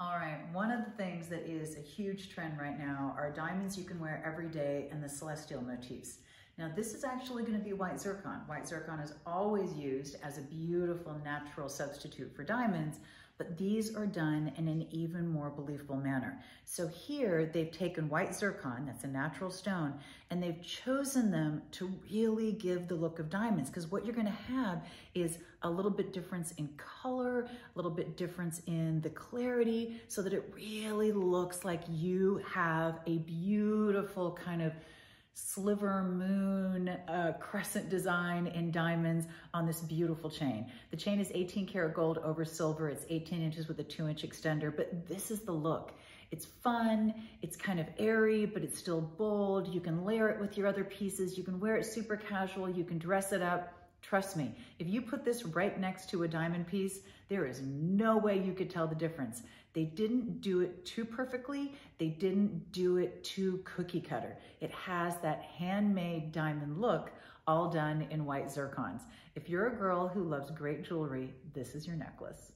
All right, one of the things that is a huge trend right now are diamonds you can wear every day and the celestial motifs. Now this is actually gonna be white zircon. White zircon is always used as a beautiful natural substitute for diamonds, but these are done in an even more believable manner. So here they've taken white zircon, that's a natural stone, and they've chosen them to really give the look of diamonds because what you're gonna have is a little bit difference in color, a little bit difference in the clarity so that it really looks like you have a beautiful kind of sliver moon uh, crescent design in diamonds on this beautiful chain. The chain is 18 karat gold over silver. It's 18 inches with a two inch extender, but this is the look. It's fun, it's kind of airy, but it's still bold. You can layer it with your other pieces. You can wear it super casual. You can dress it up. Trust me, if you put this right next to a diamond piece, there is no way you could tell the difference. They didn't do it too perfectly. They didn't do it too cookie cutter. It has that handmade diamond look all done in white zircons. If you're a girl who loves great jewelry, this is your necklace.